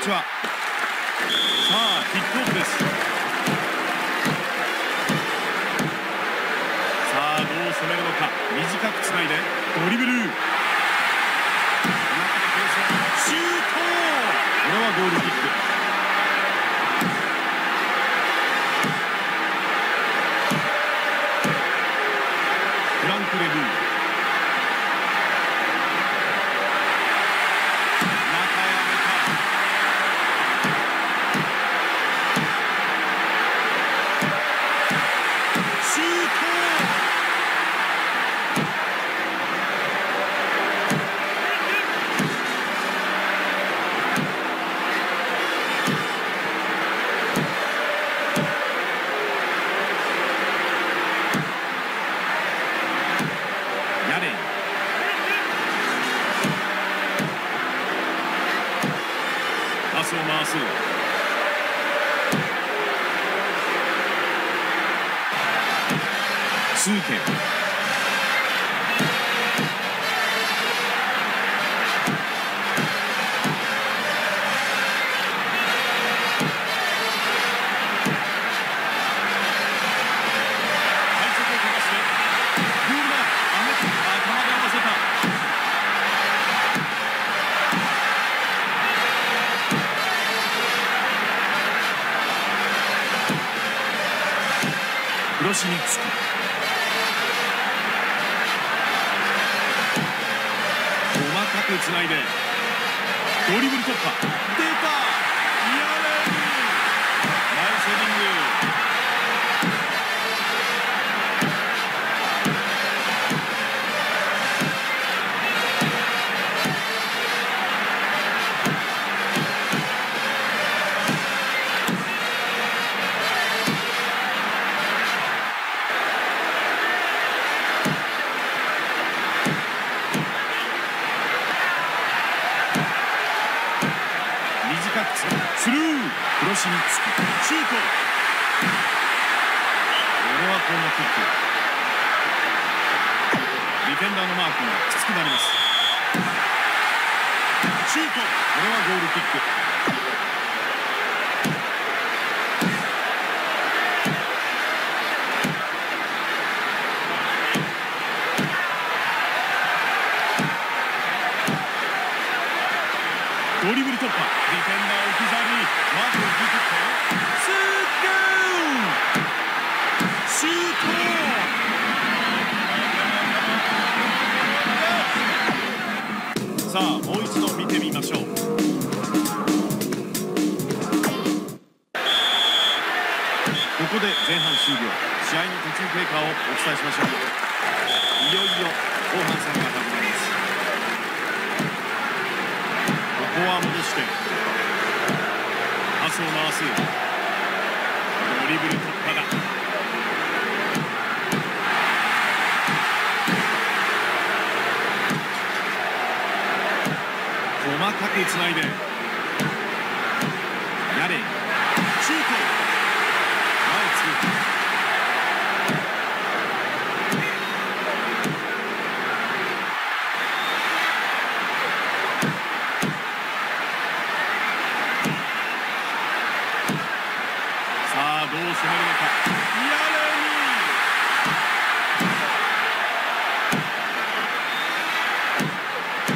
ちは。さあキックオフです。さあどう攻めるのか。短くつないでドリブル。ドリブル突破。ディフェンダー置き去りマークを引いてスーシュー。トさあもう一度見てみましょう。ここで前半終了。試合の途中経過をお伝えしましょう。いよいよ後半戦が始まります。こは戻してパスを回す。ドリブル突破だ。細かくつないでやれシュート前つく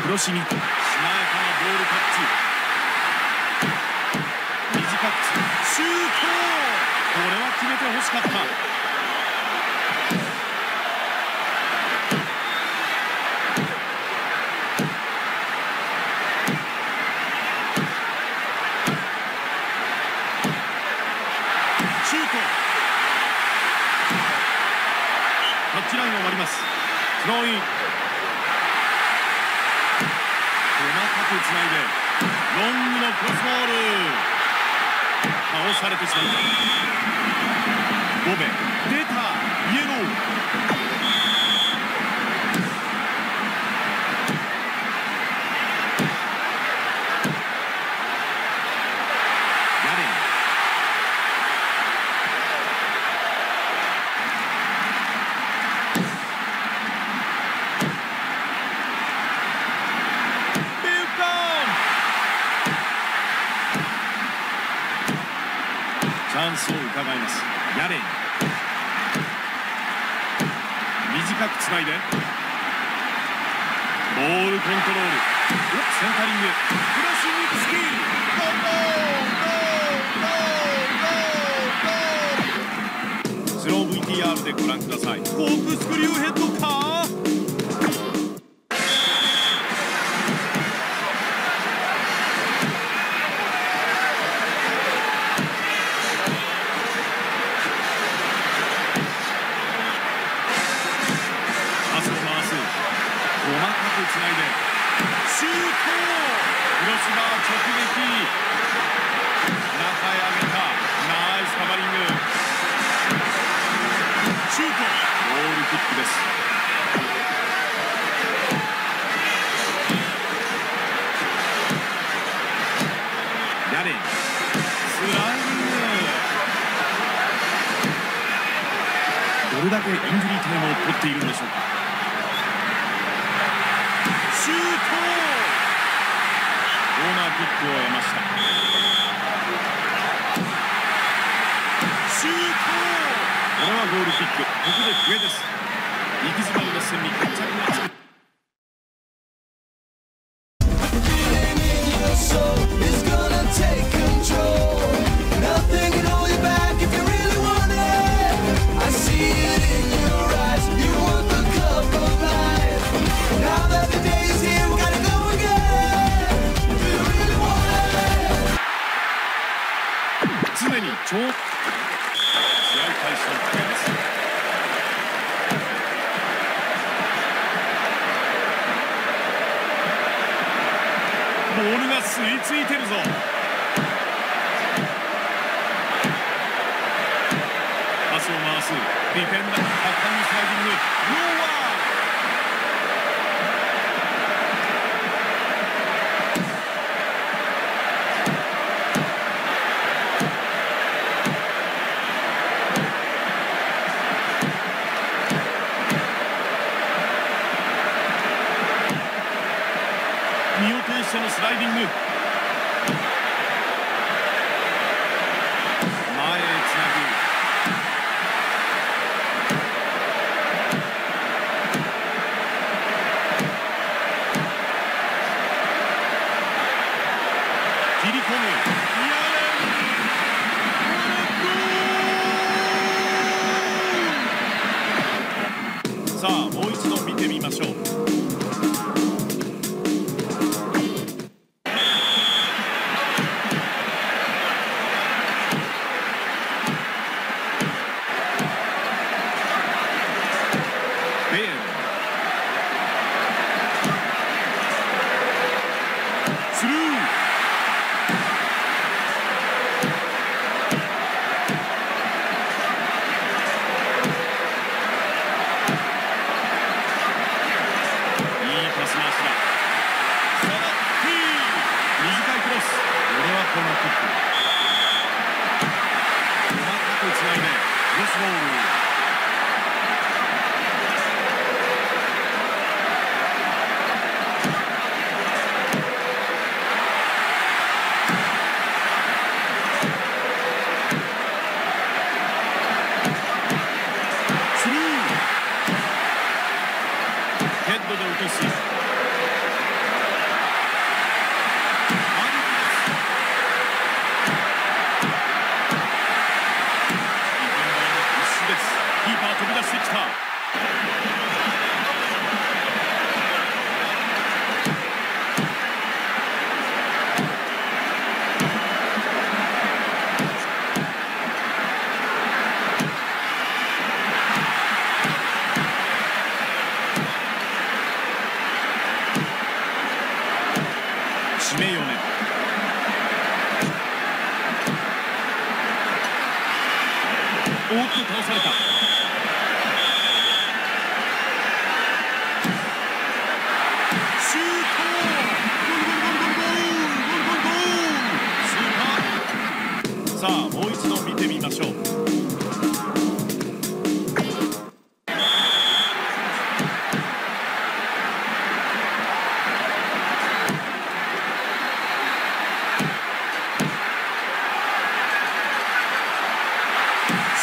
ロシにしなやかなボールタッチ短くシュート。これは決めてほしかったシュート。タッチラインを割りますスローインくつないでロングのクロスボール倒されてしまったボベ出スロー VTR でご覧ください。コークスクリューヘッドか？れだけインジリータイムを取っているんでしょうか。シュートコーナーキックを得ました。シュートこれはゴールキック。ここで笛です。行き詰まりの線に決着がつく。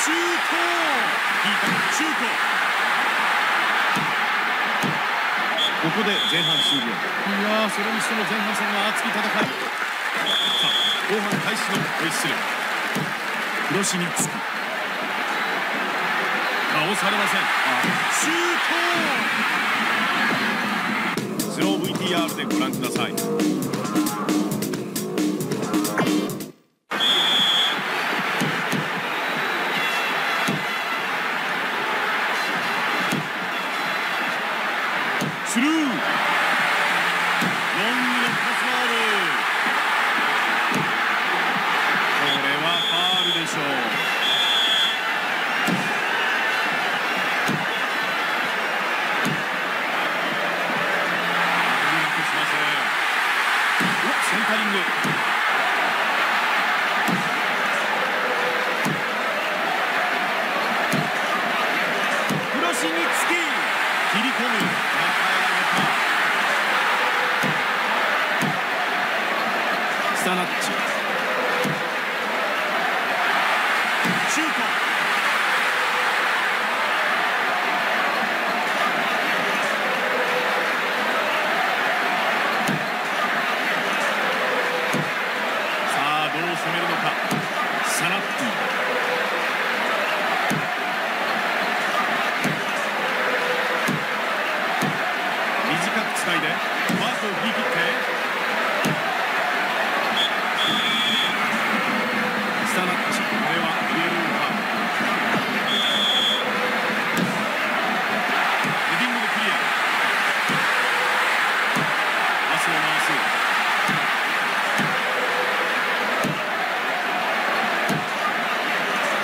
シュート。引いたシュートここで前半終了。いやそれにしても前半戦は熱き戦い。さあ後半開始のホイッスル。クロシニッツ倒されません。シュート。スロー VTR でご覧ください。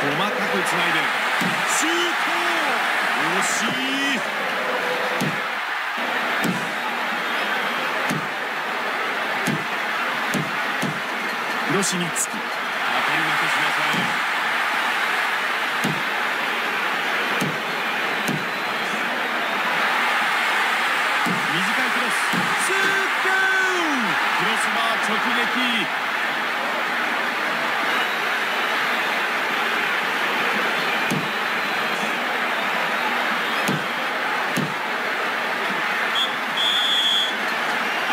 細かくつないでシュート！惜しい。クロシにつく当たり負けしません短いクロススーッククロスバー直撃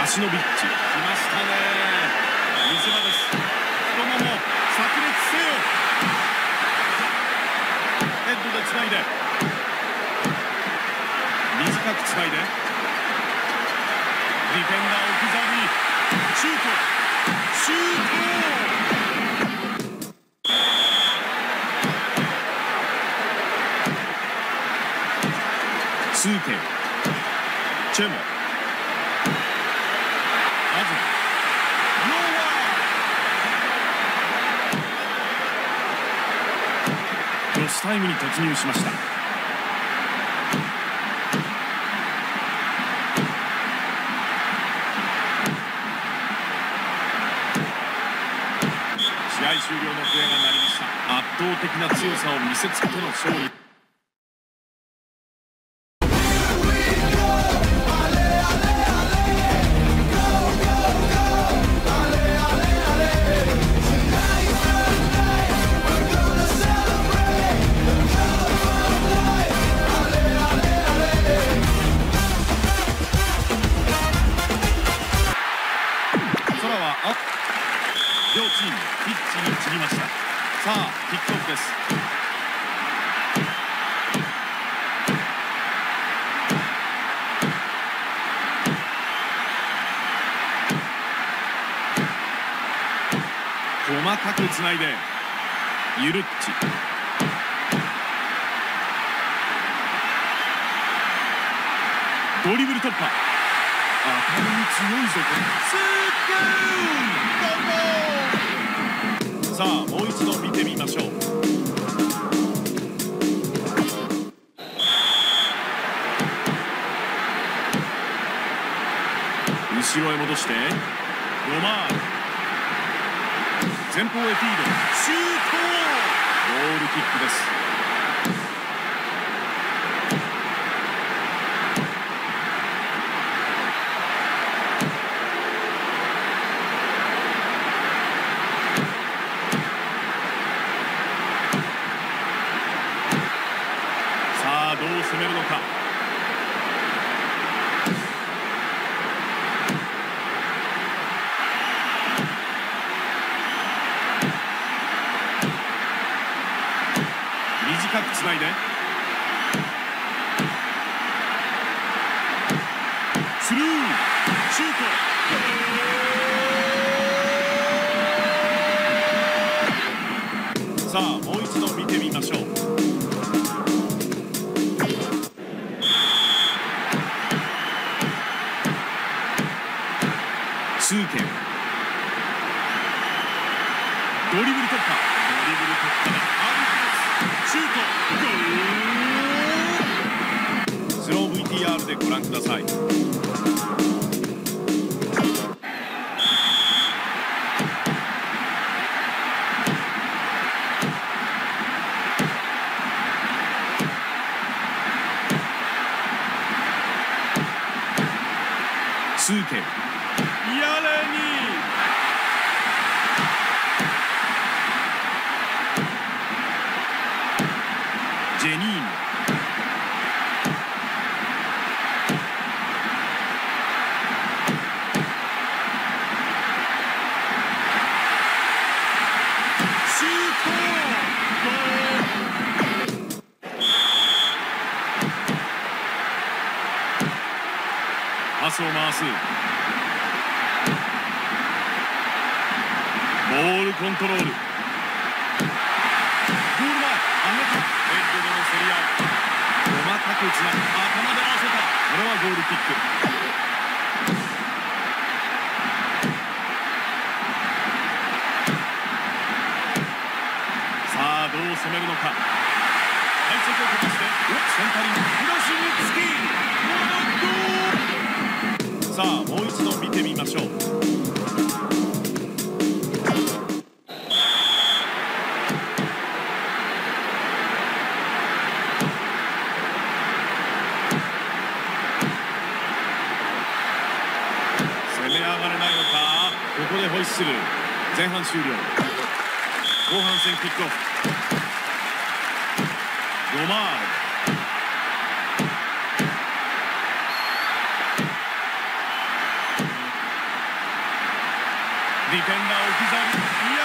足のビッチ来ましたね見せ場です太もも炸裂せよヘッドでつないで短くつないで。ディフェンダー置き去りシュートシュートスーケチェモまずノーワンクロスタイムに突入しました終了の笛が鳴りました。圧倒的な強さを見せつけての勝利。細かくつないでゆるっち。ドリブル突破。当たりに強いぞこれ。スーッさあもう一度見てみましょう。後ろへ戻してロマール。前方へフィード。シュート！ゴールキックですさあどう攻めるのかスルーシュートさあもう一度見てみましょう。スーケンやれにジェニーノシュートゴールパスを回すボールコントロールゴール前上げたレッドでの競り合い細かくつなぐ頭で合わせたこれはゴールキック。さあどう攻めるのか。快速を飛ばしてセンタリングクロスにつきさあもう一度見てみましょう。ここでホイッスル。前半終了。後半戦キックオフ。ロマールディフェンダー置き去り。や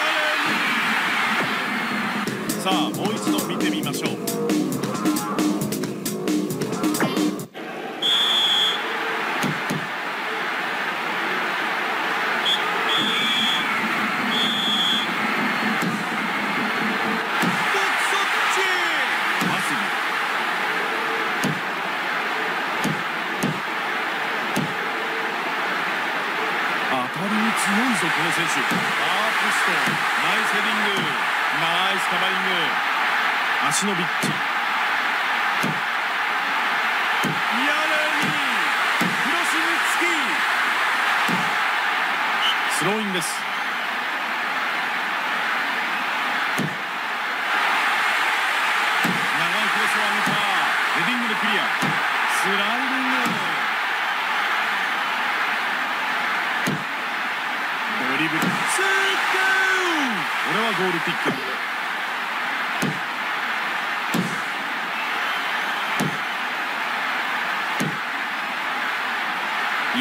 れさあもう一度見てみましょう。選手。アープストナイスヘディング。ナイスカバーリング。足のビッチ。やれにクロスにつき。スローインです長いクロスを上げたヘディングでクリアスライディングドリブルツーゴーこれはゴールキック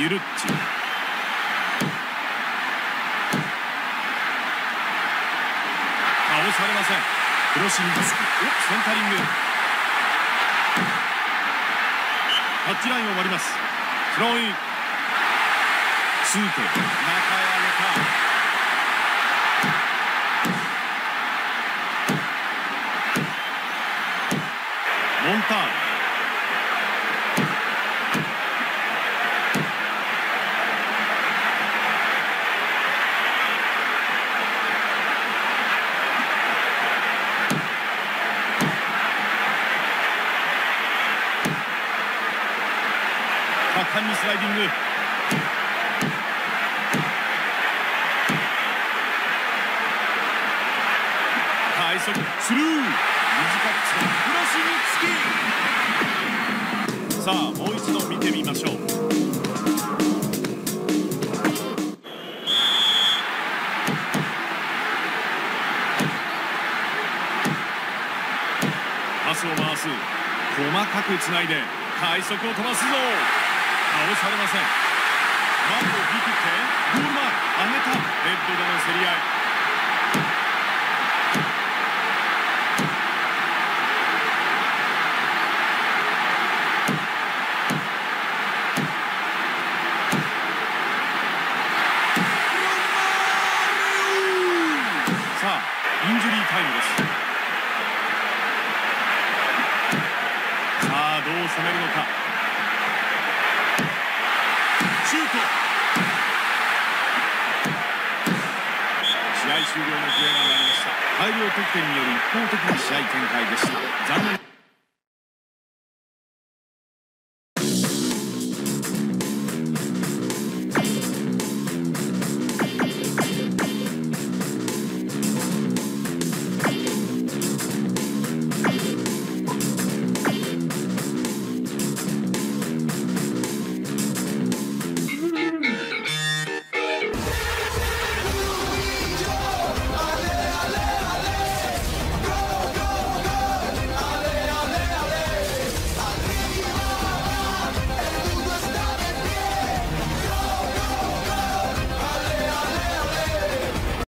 ユルッチ倒されません。クロスにつくおセンタリング。タッチラインを割ります。スローイン。スーケ中へ上げた。モンタール果敢にスライディング。快速。スルー。短くつクロスにつき。さあもう一度見てみましょう。パスを回す。細かくつないで快速を飛ばすぞ。倒されません。マンボを振り切ってゴール前上げたレッドでの競り合い。